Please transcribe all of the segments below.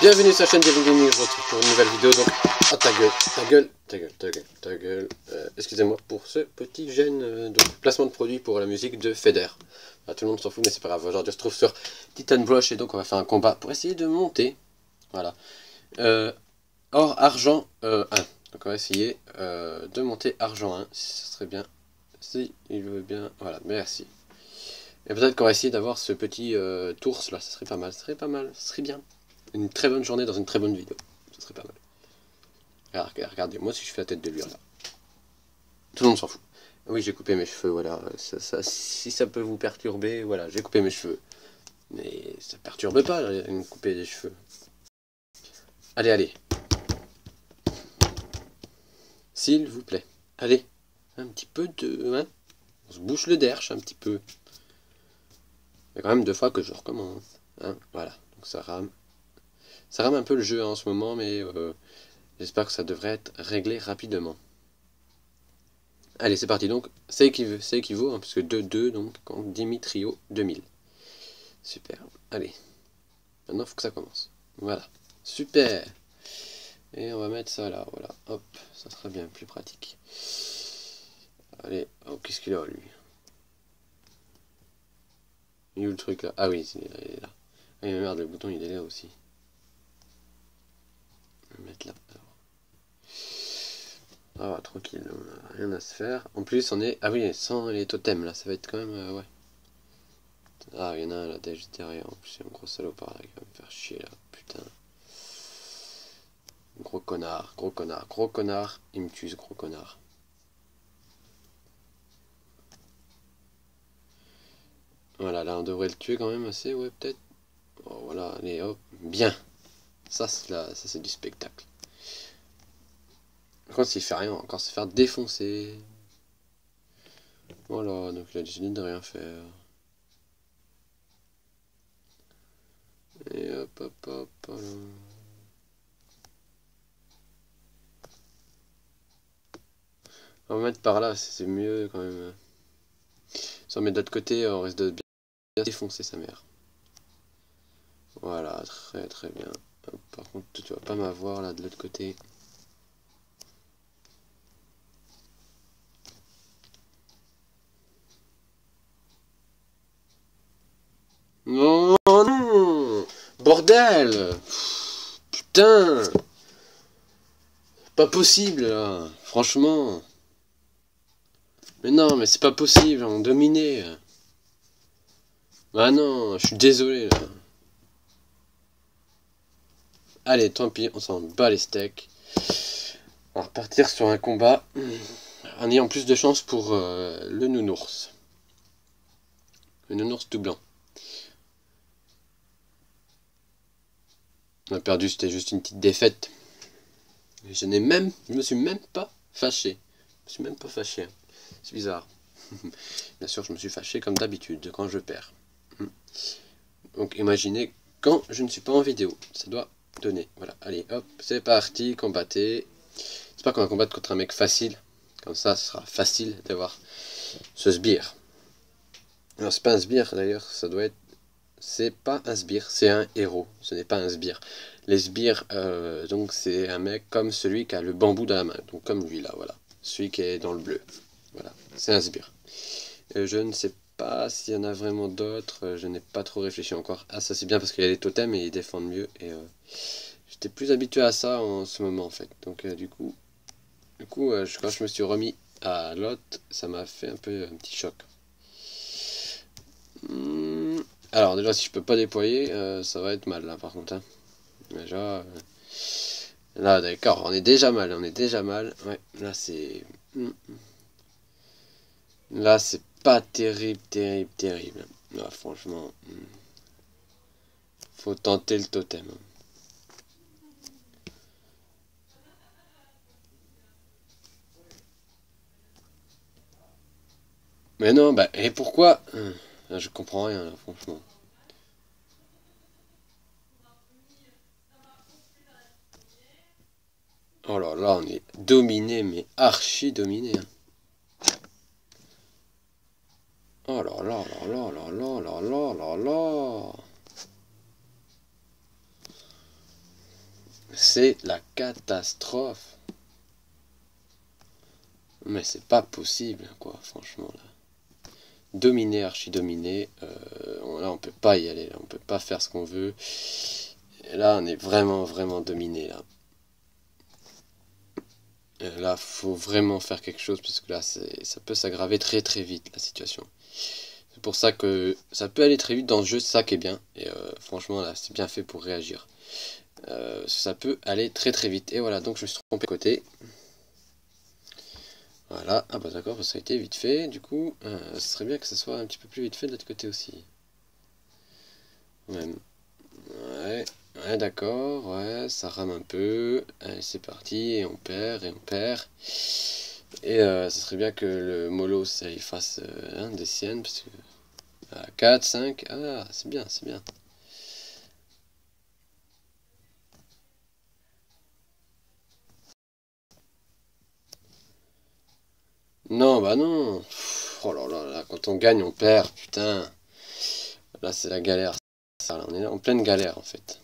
Bienvenue sur la chaîne Devil Gaming, pour une nouvelle vidéo, donc... Oh ta gueule, ta gueule, ta gueule, ta gueule, ta gueule... Euh, Excusez-moi pour ce petit gène, euh, donc placement de produit pour la musique de Feder. Bah, tout le monde s'en fout, mais c'est pas grave, aujourd'hui on se trouve sur Titan Brush, et donc on va faire un combat pour essayer de monter, voilà. Euh, or, argent 1, donc on va essayer euh, de monter argent 1, si ça serait bien, si il veut bien, voilà, merci. Et peut-être qu'on va essayer d'avoir ce petit euh, tours là, ça serait pas mal, ça serait pas mal, ça serait bien une très bonne journée dans une très bonne vidéo. Ce serait pas mal. Alors, regardez, moi si je fais la tête de lui. Tout le monde s'en fout. Oui, j'ai coupé mes cheveux, voilà. Ça, si ça peut vous perturber, voilà, j'ai coupé mes cheveux. Mais ça perturbe pas, de couper des cheveux. Allez, allez. S'il vous plaît. Allez. Un petit peu de... Hein On se bouche le derche un petit peu. Il y a quand même deux fois que je recommence. Hein voilà. Donc ça rame. Ça rame un peu le jeu en ce moment, mais euh, j'espère que ça devrait être réglé rapidement. Allez, c'est parti. Donc, c'est équivaut, hein, puisque 2-2, donc Dimitrio 2000. Super. Allez. Maintenant, il faut que ça commence. Voilà. Super. Et on va mettre ça là, voilà. Hop, ça sera bien plus pratique. Allez, oh, qu'est-ce qu'il a lui? Il est où le truc là? Ah oui, il est là. Ah merde, le bouton il est là aussi mettre là. Ah, tranquille, rien à se faire. En plus, on est... Ah oui, sans les totems, là, ça va être quand même... Euh, ouais. Ah, il y en a un là, juste derrière. En plus, c'est un gros salopard, là, qui va me faire chier, là. Putain. Gros connard, gros connard, gros connard. Il me tue, ce gros connard. Voilà, là, on devrait le tuer quand même assez, ouais, peut-être. Oh, voilà, allez, hop. Bien ça, c'est du spectacle. Contre, s'il fait rien, encore se faire défoncer. Voilà, donc il a décidé de rien faire. Et hop, hop, hop, On va mettre par là, c'est mieux quand même. Si on met de l'autre côté, on risque de bien défoncer sa mère. Voilà, très très bien. Par contre, tu vas pas m'avoir là de l'autre côté. Non, non. Bordel. Putain. Pas possible, là. Franchement. Mais non, mais c'est pas possible, on dominé. Bah non, je suis désolé, là Allez, tant pis, on s'en bat les steaks. On va repartir sur un combat en ayant plus de chance pour euh, le nounours. Le nounours tout blanc. On a perdu, c'était juste une petite défaite. Je n'ai même, je me suis même pas fâché. Je me suis même pas fâché. Hein. C'est bizarre. Bien sûr, je me suis fâché comme d'habitude quand je perds. Donc imaginez quand je ne suis pas en vidéo. Ça doit donner. Voilà, allez, hop, c'est parti, combattez. C'est pas qu'on va combattre contre un mec facile. Comme ça, sera facile d'avoir ce sbire. Alors, c'est pas un sbire d'ailleurs, ça doit être. C'est pas un sbire, c'est un héros. Ce n'est pas un sbire. Les sbires, euh, donc, c'est un mec comme celui qui a le bambou dans la main. Donc, comme lui là, voilà. Celui qui est dans le bleu. Voilà, c'est un sbire. Euh, je ne sais pas s'il y en a vraiment d'autres. Euh, je n'ai pas trop réfléchi encore. Ah, ça c'est bien parce qu'il y a des totems et ils défendent mieux. Et euh, j'étais plus habitué à ça en ce moment en fait. Donc euh, du coup, du coup quand je me suis remis à l'autre, ça m'a fait un peu un petit choc. Hmm, alors déjà si je peux pas déployer, ça va être mal là par contre. Hein. Déjà... Là, d'accord, on est déjà mal, on est déjà mal. Ouais, là, c'est... Hmm. Là, c'est pas terrible, terrible, terrible. Non, franchement, hmm. faut tenter le totem. Mais non, bah, et pourquoi? Hmm. Je comprends rien, franchement. Oh là là, on est dominé, mais archi dominé. Hein. Oh là là là là là là là là là là c'est la catastrophe. Mais c'est pas possible, quoi, franchement, là. Dominer, archi-dominer, euh, là, on peut pas y aller, là, on peut pas faire ce qu'on veut. Et là, on est vraiment, vraiment dominé, là. Et là, faut vraiment faire quelque chose, parce que là, ça peut s'aggraver très, très vite, la situation. C'est pour ça que ça peut aller très vite dans ce jeu, ça qui est bien. Et euh, franchement, là, c'est bien fait pour réagir. Euh, ça peut aller très très vite. Et voilà, donc je me suis trompé côté. Voilà, ah bah d'accord, ça a été vite fait. Du coup, euh, ce serait bien que ça soit un petit peu plus vite fait de l'autre côté aussi. Même. D'accord, ouais, ça rame un peu. C'est parti, et on perd, et on perd. Et euh, ce serait bien que le mollo, ça y fasse un des siennes, parce que... 4, 5, ah, c'est bien, c'est bien. Non, bah non. Oh là là là, quand on gagne, on perd, putain. Là, c'est la galère. Ça, on est en pleine galère, en fait.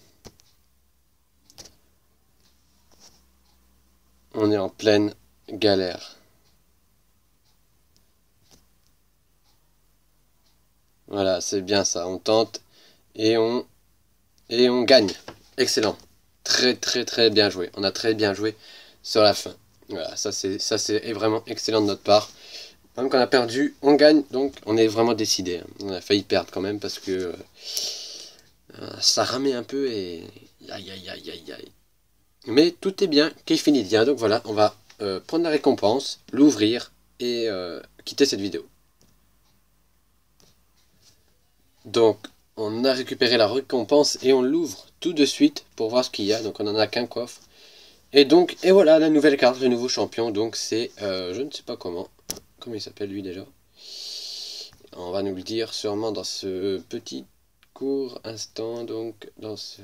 On est en pleine galère. Voilà, c'est bien ça. On tente et on et on gagne. Excellent. Très très très bien joué. On a très bien joué sur la fin. Voilà, ça c'est ça c'est vraiment excellent de notre part. Même quand on a perdu, on gagne, donc on est vraiment décidé. On a failli perdre quand même parce que euh, ça ramait un peu et aïe aïe aïe aïe aïe. Mais tout est bien, qui finit bien. Donc voilà, on va euh, prendre la récompense, l'ouvrir et quitter cette vidéo. Donc on a récupéré la récompense et on l'ouvre tout de suite pour voir ce qu'il y a. Donc on en a qu'un coffre. Et donc, et voilà la nouvelle carte, le nouveau champion. Donc c'est, euh, je ne sais pas comment. Comment il s'appelle lui déjà On va nous le dire sûrement dans ce petit court instant. Donc dans ce...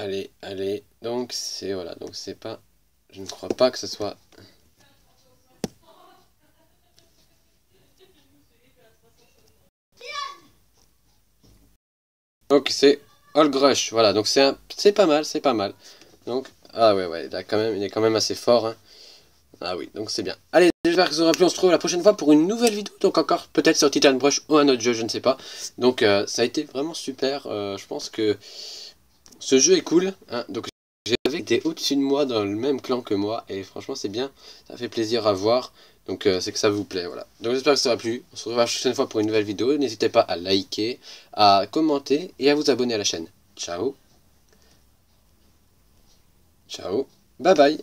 Allez, allez. Donc c'est, voilà, donc c'est pas... Je ne crois pas que ce soit Donc c'est Holgrush, voilà, donc c'est pas mal, c'est pas mal. Donc, ah ouais, ouais, il, quand même, il est quand même assez fort. Hein. Ah oui, donc c'est bien. Allez, j'espère que ça aura plu, on se retrouve la prochaine fois pour une nouvelle vidéo, donc encore peut-être sur Titan Brush ou un autre jeu, je ne sais pas. Donc euh, ça a été vraiment super, euh, je pense que ce jeu est cool, hein. donc j'avais été au-dessus de moi dans le même clan que moi, et franchement c'est bien, ça fait plaisir à voir. Donc euh, c'est que ça vous plaît, voilà. Donc j'espère que ça va plu. On se retrouve la prochaine fois pour une nouvelle vidéo. N'hésitez pas à liker, à commenter et à vous abonner à la chaîne. Ciao. Ciao. Bye bye.